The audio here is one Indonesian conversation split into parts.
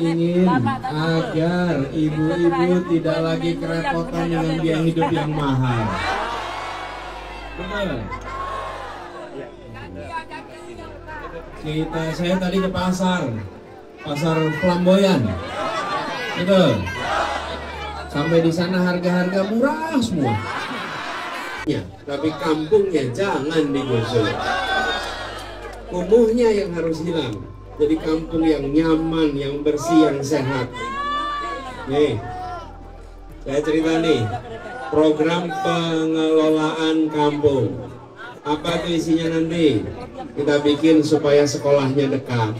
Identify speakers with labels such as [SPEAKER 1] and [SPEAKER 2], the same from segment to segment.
[SPEAKER 1] ingin agar ibu-ibu tidak lagi kerepotan dengan biaya hidup yang mahal. Benar. Kita saya tadi ke pasar, pasar flamboyan. Betul. Sampai di sana harga-harga murah semua. Ya, tapi kampungnya jangan digusur. Kumuhnya yang harus hilang. Jadi kampung yang nyaman, yang bersih, yang sehat. Nih, saya cerita nih, program pengelolaan kampung. Apa tuh isinya nanti? Kita bikin supaya sekolahnya dekat.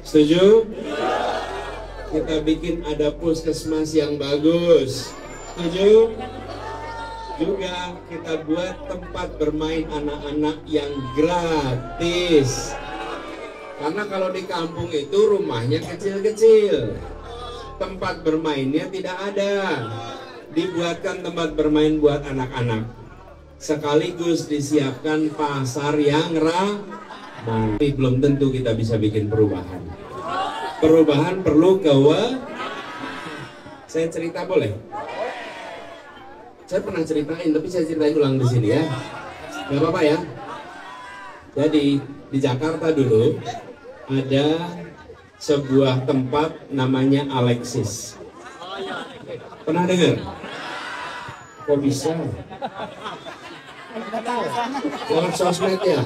[SPEAKER 1] Setuju? Kita bikin ada puskesmas yang bagus. Setuju? Juga kita buat tempat bermain anak-anak yang gratis. Karena kalau di kampung itu rumahnya kecil-kecil. Tempat bermainnya tidak ada. Dibuatkan tempat bermain buat anak-anak. Sekaligus disiapkan pasar yang ramah. Tapi belum tentu kita bisa bikin perubahan. Perubahan perlu kewa. Saya cerita boleh? Saya pernah ceritain, tapi saya ceritain ulang di sini ya. Gak apa-apa ya. Jadi di Jakarta dulu ada sebuah tempat namanya Alexis. Pernah dengar? Kok bisa? Lewat sosmed ya?